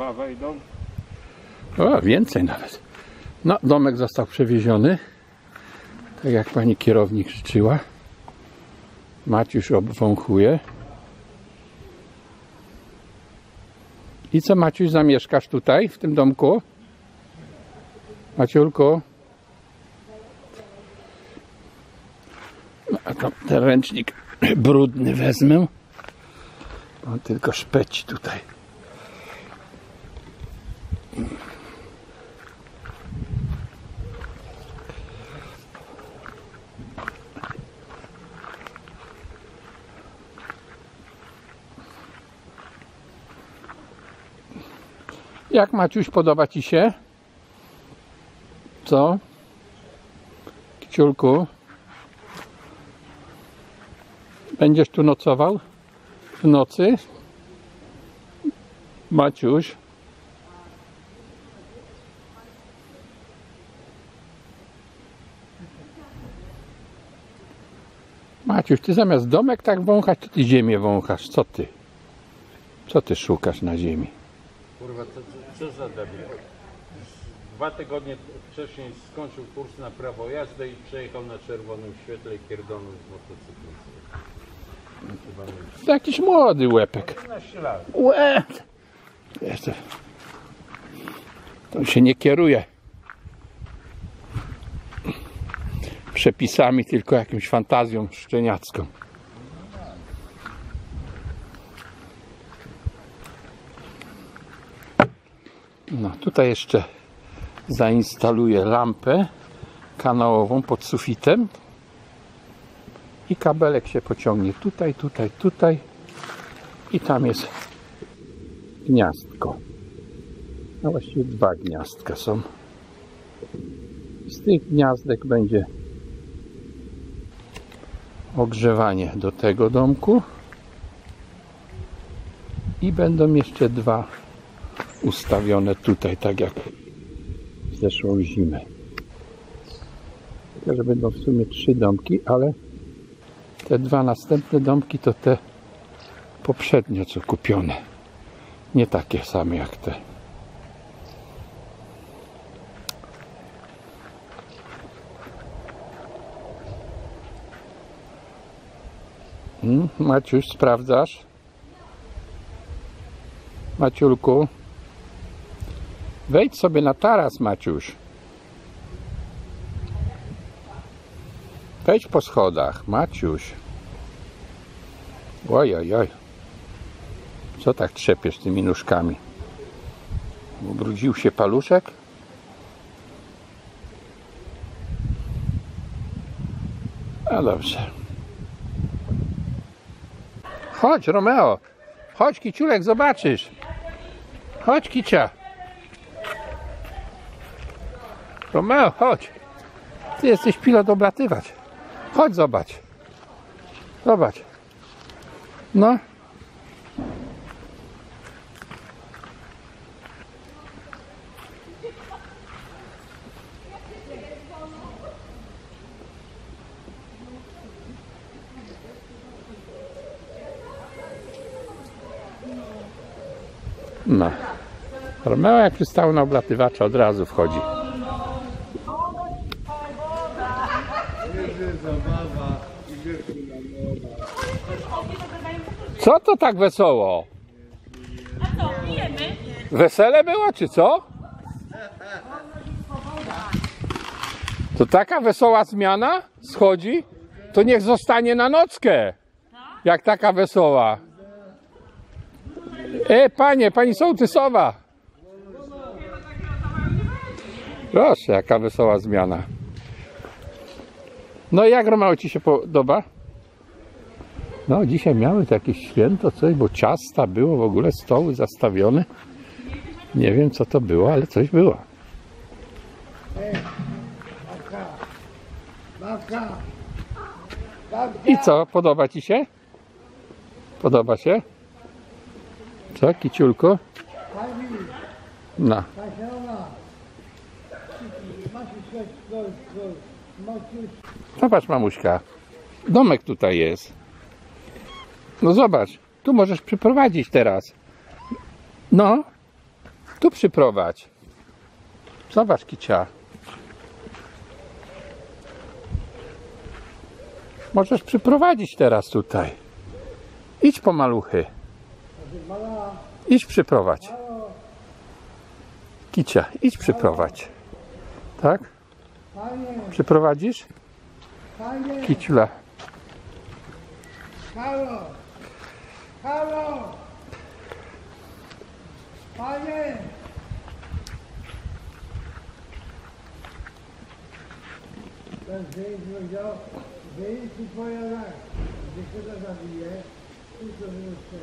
Dwa wejdą. O, więcej nawet. No, domek został przewieziony. Tak jak pani kierownik życzyła. Maciuś obwąchuje. I co Maciuś, zamieszkasz tutaj, w tym domku? Maciulku? No, a to ten ręcznik brudny wezmę. On tylko szpeci tutaj. Jak Maciuś podoba Ci się? Co? Kiciulku? Będziesz tu nocował? W nocy? Maciuś? Maciuś, ty zamiast domek tak wąchać, to ty ziemię wąchasz. Co ty? Co ty szukasz na ziemi? Kurwa, co, co, za debil. Dwa tygodnie wcześniej skończył kurs na prawo jazdy i przejechał na czerwonym świetle i pierdolnął z nie. To jakiś młody łepek. 15 lat. Łe! Jeszcze. To się nie kieruje przepisami, tylko jakimś fantazją szczeniacką. No, tutaj jeszcze zainstaluję lampę kanałową pod sufitem i kabelek się pociągnie tutaj, tutaj, tutaj i tam jest gniazdko. No właściwie dwa gniazdka są. Z tych gniazdek będzie ogrzewanie do tego domku i będą jeszcze dwa ustawione tutaj, tak jak zeszłą zimę. Tylko, że będą w sumie trzy domki, ale te dwa następne domki to te poprzednio co kupione. Nie takie same jak te. Hmm, Maciuś, sprawdzasz? Maciulku? Wejdź sobie na taras, Maciuś. Wejdź po schodach, Maciuś. Oj, oj, oj. Co tak trzepiesz tymi nóżkami? Ubrudził się paluszek? No dobrze. Chodź, Romeo. Chodź, Kiciulek, zobaczysz. Chodź, Kicia. Romeo, chodź. Ty jesteś pilot oblatywać. Chodź, zobacz. Zobacz. No. No. Romeo jak przystał na oblatywacza od razu wchodzi. Co to tak wesoło? A co, pijemy? Wesele było, czy co? To taka wesoła zmiana schodzi, to niech zostanie na nockę. Jak taka wesoła. E, panie, pani sołtysowa. Proszę, jaka wesoła zmiana. No i jak Romeo ci się podoba? No, dzisiaj miały to jakieś święto, coś, bo ciasta było, w ogóle stoły zastawione. Nie wiem co to było, ale coś było. I co, podoba ci się? Podoba się? Co, kiciulku? No. Zobacz, mamuśka. Domek tutaj jest. No zobacz, tu możesz przyprowadzić teraz. No. Tu przyprowadź. Zobacz, kicia. Możesz przyprowadzić teraz tutaj. Idź po maluchy. Idź przyprowadź. Kicia, idź przyprowadź. Tak? Przyprowadzisz? Kiciula. halo, halo, panie. Ten wyjść powiedział, wyjść i pojadę. Gdzie się to zabije, i to wyjdzie.